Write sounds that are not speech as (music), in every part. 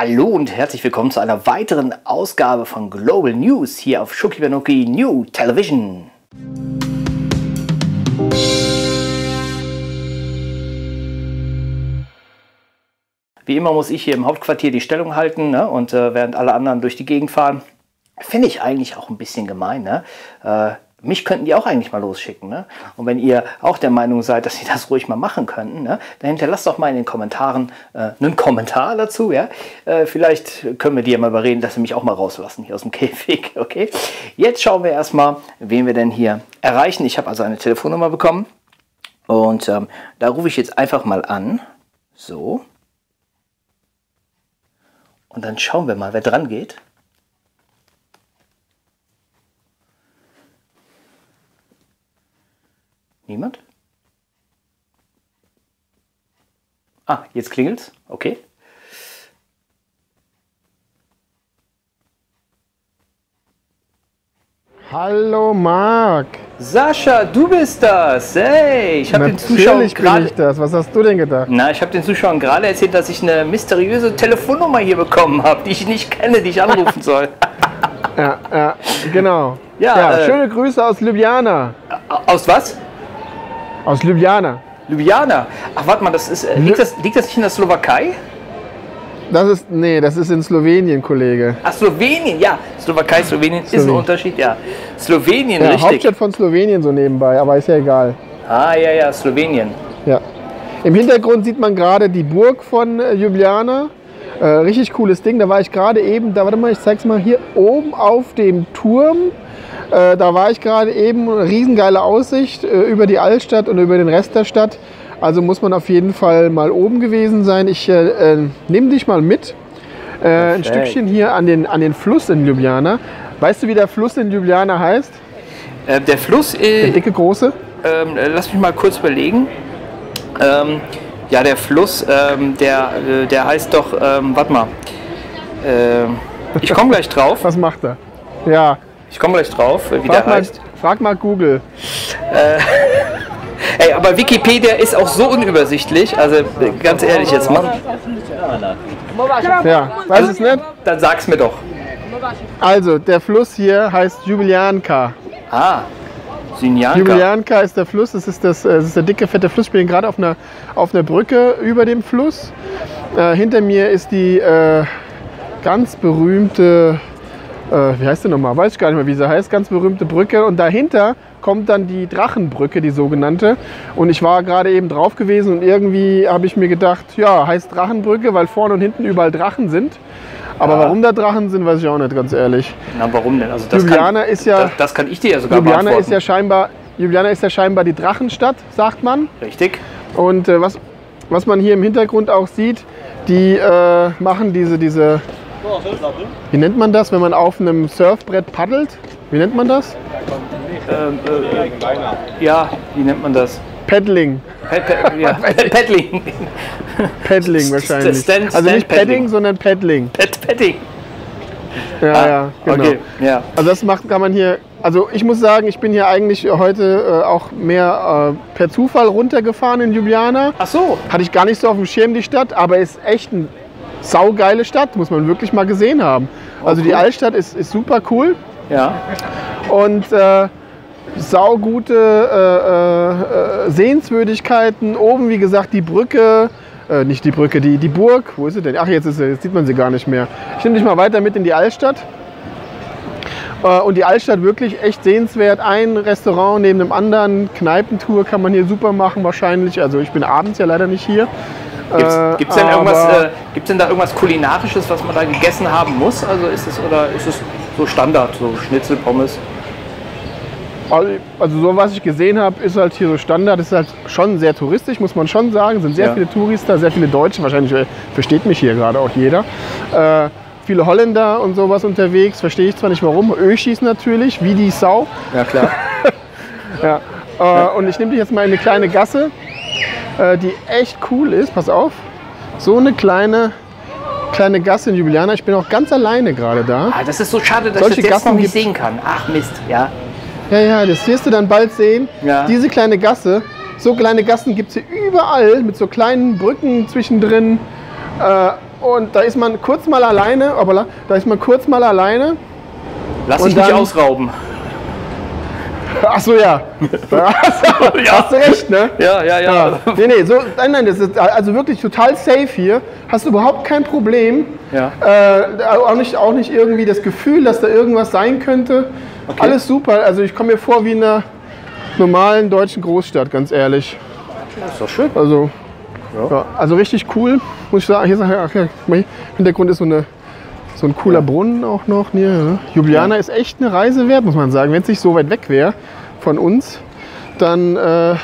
Hallo und herzlich willkommen zu einer weiteren Ausgabe von Global News hier auf Shukibanoki New Television. Wie immer muss ich hier im Hauptquartier die Stellung halten ne? und äh, während alle anderen durch die Gegend fahren. Finde ich eigentlich auch ein bisschen gemein. Ne? Äh, mich könnten die auch eigentlich mal losschicken. Ne? Und wenn ihr auch der Meinung seid, dass sie das ruhig mal machen könnten, ne? dann hinterlasst doch mal in den Kommentaren äh, einen Kommentar dazu. Ja? Äh, vielleicht können wir die ja mal überreden, dass sie mich auch mal rauslassen hier aus dem (laughs) Käfig. Okay? Jetzt schauen wir erstmal, wen wir denn hier erreichen. Ich habe also eine Telefonnummer bekommen und ähm, da rufe ich jetzt einfach mal an. So. Und dann schauen wir mal, wer dran geht. Niemand? Ah, jetzt klingelt's. Okay. Hallo Marc. Sascha, du bist das. Hey, ich habe den Zuschauern gerade. ich das. Was hast du denn gedacht? Na, ich habe den Zuschauern gerade erzählt, dass ich eine mysteriöse Telefonnummer hier bekommen habe, die ich nicht kenne, die ich anrufen soll. Ja, ja, genau. Ja, äh, schöne Grüße aus Ljubljana. Aus was? Aus Ljubljana. Ljubljana. Ach, warte mal, das ist, äh, liegt, das, liegt das nicht in der Slowakei? Das ist, nee, das ist in Slowenien, Kollege. Ach, Slowenien, ja. Slowakei, Slowenien ist ein Slowenien. Unterschied, ja. Slowenien, Ja, richtig. Hauptstadt von Slowenien so nebenbei, aber ist ja egal. Ah, ja, ja, Slowenien. Ja. Im Hintergrund sieht man gerade die Burg von äh, Ljubljana. Äh, richtig cooles Ding. Da war ich gerade eben, da warte mal, ich zeig's mal hier oben auf dem Turm. Äh, da war ich gerade eben, riesengeile Aussicht äh, über die Altstadt und über den Rest der Stadt. Also muss man auf jeden Fall mal oben gewesen sein. Ich äh, äh, nehme dich mal mit. Äh, ein. Stückchen hier an den, an den Fluss in Ljubljana. Weißt du, wie der Fluss in Ljubljana heißt? Der Fluss, Der äh, dicke große? ähm, äh, lass mich mal kurz überlegen. Ähm, ja, der Fluss, ähm, der, äh, der heißt doch, ähm, warte mal. Ähm, ich komme gleich drauf. (laughs) Was macht er? Ja, Ich komme gleich drauf, äh, wie frag der mal, heißt. frag mal Google. (laughs) Ey, aber Wikipedia ist auch so unübersichtlich. Also äh, ganz ehrlich jetzt mal. Ja, weiß es nicht? Dann sag's mir doch. Also, der Fluss hier heißt Jubilianka. Ah, Sinjanka. Jubilianka ist der Fluss, das ist, das, das ist der dicke, fette Fluss. Ich bin gerade auf einer, auf einer Brücke über dem Fluss. Äh, hinter mir ist die äh, ganz berühmte, äh, wie heißt die nochmal? Weiß ich gar nicht mehr, wie sie heißt. Ganz berühmte Brücke. Und dahinter kommt dann die Drachenbrücke, die sogenannte. Und ich war gerade eben drauf gewesen und irgendwie habe ich mir gedacht, ja, heißt Drachenbrücke, weil vorne und hinten überall Drachen sind. Aber Ja. warum da Drachen sind, weiß ich auch nicht, ganz ehrlich. Na, warum denn? Also das Ljubljana kann, ist ja- Das, das kann ich dir ja sogar Ljubljana beantworten. ist ja scheinbar, Ljubljana ist ja scheinbar die Drachenstadt, sagt man. Richtig. Und äh, was, was man hier im Hintergrund auch sieht, die äh, machen diese, diese, wie nennt man das, wenn man auf einem Surfbrett paddelt? Wie nennt man das? Ähm, äh, ja, wie nennt man das? Paddling. Pad, Pad, ja, (laughs) Paddling. Paddling (laughs) wahrscheinlich. Stand- also nicht Paddling. Padding, sondern Paddling. Pad, Padding. Ja, Ah, ja, genau. Okay, ja. Also das macht, kann man hier, also ich muss sagen, ich bin hier eigentlich heute äh, auch mehr äh, per Zufall runtergefahren in Ljubljana. Ach so. Hatte ich gar nicht so auf dem Schirm, die Stadt, aber ist echt eine saugeile Stadt, muss man wirklich mal gesehen haben. Also die cool. Altstadt ist, ist super cool Ja. und äh, saugute äh, äh, Sehenswürdigkeiten. Oben, wie gesagt, die Brücke, äh, nicht die Brücke, die, die Burg. Wo ist sie denn? Ach, jetzt, ist jetzt sieht man sie gar nicht mehr. Ich nehme dich mal weiter mit in die Altstadt. Äh, Und die Altstadt wirklich echt sehenswert. Ein Restaurant neben dem anderen. Kneipentour kann man hier super machen wahrscheinlich. Also ich bin abends ja leider nicht hier. Gibt's, Äh, gibt's denn irgendwas, äh, gibt's denn da irgendwas kulinarisches, was man da gegessen haben muss? Also ist es oder ist es so Standard, so Schnitzel, Pommes? Also, also so was ich gesehen habe, ist halt hier so Standard. Ist halt schon sehr touristisch, muss man schon sagen. Sind sehr Ja. viele Touristen, sehr viele Deutsche. Wahrscheinlich äh, versteht mich hier gerade auch jeder. Äh, viele Holländer und sowas unterwegs. Verstehe ich zwar nicht warum. Öschis natürlich, wie die Sau. Ja klar. (laughs) Ja. Äh, und ich nehme dich jetzt mal in eine kleine Gasse, äh, die echt cool ist. Pass auf. So eine kleine, kleine Gasse in Ljubljana. Ich bin auch ganz alleine gerade da. Ah, das ist so schade, dass Solche ich das jetzt noch Gassen nicht sehen kann. Ach Mist, ja. Ja, ja, das wirst du dann bald sehen. Ja. Diese kleine Gasse, so kleine Gassen gibt es hier überall mit so kleinen Brücken zwischendrin. Äh, und da ist man kurz mal alleine, aber da ist man kurz mal alleine. Lass dich nicht ausrauben. Ach so, (laughs) ja. ja. Hast du recht, ne? Ja, ja, ja. Ja. Nee, nee, so, nein, nein, das ist also wirklich total safe hier. Hast du überhaupt kein Problem. Ja. Äh, auch, nicht, auch nicht irgendwie das Gefühl, dass da irgendwas sein könnte. Alles super. Also ich komme mir vor wie in einer normalen deutschen Großstadt, ganz ehrlich. Ist doch schön. Also, ja. also richtig cool, muss ich sagen. Hier ist, ja, Hintergrund ist so, eine, so ein cooler Brunnen auch noch. Hier, ne? Ljubljana ist echt eine Reise wert, muss man sagen. Wenn es nicht so weit weg wäre von uns, dann äh,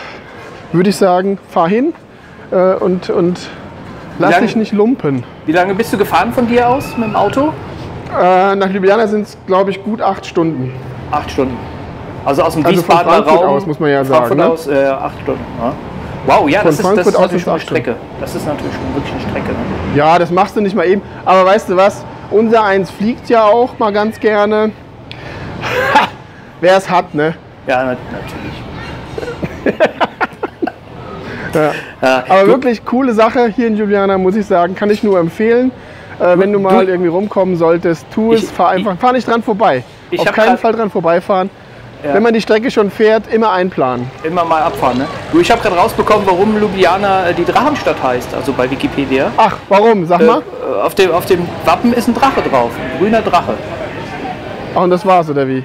würde ich sagen, fahr hin äh, und, und lass dich nicht lumpen. Wie lange bist du gefahren von dir aus mit dem Auto? Äh, nach Ljubljana sind es, glaube ich, gut acht Stunden. Acht Stunden. Also aus dem Also von Wiesbadener Frankfurt Raum. aus, muss man ja Frankfurt sagen, ne? aus, äh, acht Stunden. Ja. Wow, ja, Von das ist, das ist natürlich schon eine. Strecke. Das ist natürlich schon wirklich eine Strecke. Ne? Ja, das machst du nicht mal eben. Aber weißt du was? Unser eins fliegt ja auch mal ganz gerne. Wer es hat, ne? Ja, na, natürlich. (laughs) Ja. Ja, Aber wirklich coole Sache hier in Ljubljana, muss ich sagen. Kann ich nur empfehlen. Äh, wenn du mal irgendwie rumkommen solltest, tu es, Ich- fahr einfach, fahr nicht dran vorbei. Auf keinen grad- Fall dran vorbeifahren. Ja. Wenn man die Strecke schon fährt, immer einplanen. immer mal abfahren. Ne? Du, ich habe gerade rausbekommen, warum Ljubljana äh, die Drachenstadt heißt, also bei Wikipedia. Ach, warum? Sag mal. Äh, auf, dem, auf dem Wappen ist ein Drache drauf, ein grüner Drache. Ach, und das war's, oder wie?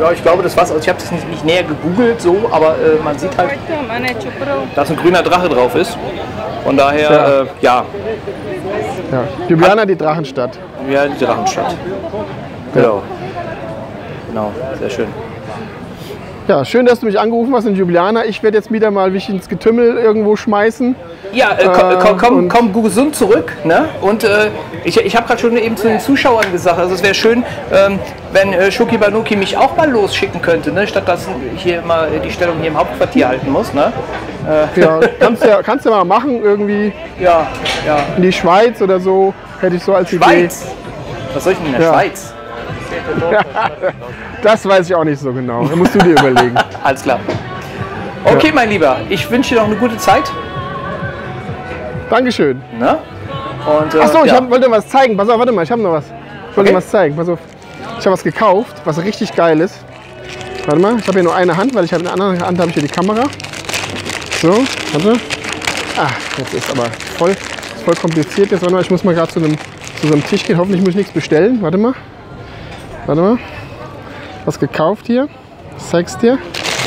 Ja, ich glaube, das war's. Also ich habe das nicht, nicht näher gegoogelt, so, aber äh, man sieht halt, dass ein grüner Drache drauf ist. Von daher, Ja. äh, ja, Ja. Ljubljana, die Drachenstadt. ja, die Drachenstadt. Genau. Genau, sehr schön. Ja, schön, dass du mich angerufen hast in Ljubljana. Ich werde jetzt wieder mal mich ins Getümmel irgendwo schmeißen. Ja, äh, komm, Äh, komm, komm, und- komm gesund zurück. Ne? Und äh, ich, ich habe gerade schon eben zu den Zuschauern gesagt, also es wäre schön, ähm, wenn äh, Shuki Banuki mich auch mal losschicken könnte, ne? statt dass ich hier immer die Stellung hier im Hauptquartier halten muss. Ne? (laughs) Ja, kannst du ja, kannst du mal machen, irgendwie Ja, ja. in die Schweiz oder so. Hätte ich so als Idee. Schweiz. Was soll ich denn in der Ja. Schweiz? Das weiß ich auch nicht so genau. Da musst du dir überlegen. (laughs) Alles klar. Okay, mein Lieber, ich wünsche dir noch eine gute Zeit. Dankeschön. Ne? Und, äh, Achso, ich ja. hab, wollte was zeigen. Pass auf, warte mal, ich habe noch was. Ich wollte Okay. was zeigen. Pass auf. Ich habe was gekauft, was richtig geil ist. Warte mal, ich habe hier nur eine Hand, weil ich habe in der anderen Hand habe ich hier die Kamera. So, warte. Ah, jetzt ist aber voll, ist voll kompliziert. Jetzt warte mal, ich muss mal gerade zu einem zu so einem Tisch gehen. Hoffentlich muss ich nichts bestellen. Warte mal. Warte mal. Was gekauft hier. Ich zeig's dir.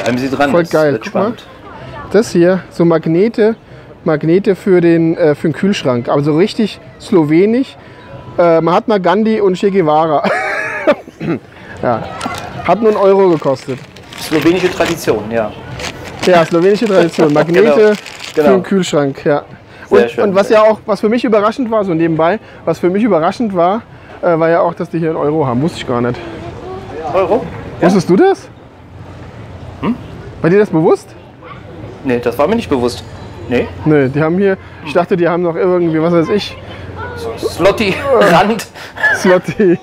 Bleiben Sie dran, Voll das geil, guck mal. Das hier, so Magnete, Magnete für den, äh, für den Kühlschrank. Aber so richtig slowenisch. Äh, Mahatma Gandhi und Che Guevara. (laughs) ja. Hat nur einen Euro gekostet. Slowenische Tradition, ja. Ja, slowenische Tradition. (laughs) Magnete Genau, für genau. den Kühlschrank, ja. Und, schön. und was ja auch, was für mich überraschend war, so nebenbei, was für mich überraschend war, äh, war ja auch, dass die hier einen Euro haben. Wusste ich gar nicht. Euro? Wusstest du das? Hm? War dir das bewusst? Nee, das war mir nicht bewusst. Nee. Nö, die haben hier, ich dachte, die haben noch irgendwie, was weiß ich, Slotty, (laughs) Rand. Slotty,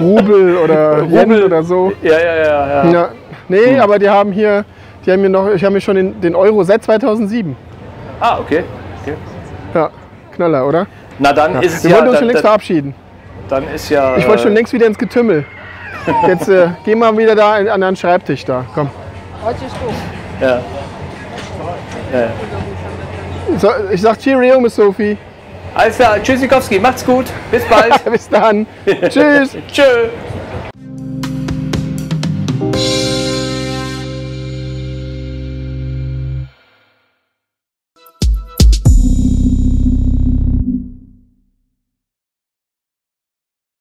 Rubel oder (laughs) Rubel. oder so. Ja, ja, ja. ja. Ja, nee, aber die haben hier, die haben mir noch, ich habe mir schon den, den Euro seit 2007. Ah, okay. okay. Ja, Knaller, oder? Na dann ist es Wir ja. wollten uns dann, schon längst verabschieden. Dann ist ja. Ich wollte schon äh, längst wieder ins Getümmel. Jetzt äh, (laughs) geh mal wieder da an den Schreibtisch da. Komm. Ja. Ja. So, ich sag Cheerio, Miss Sophie. Alles klar, Tschüssikowski, macht's gut. Bis bald. (laughs) Bis dann. Tschüss. (laughs) Tschö.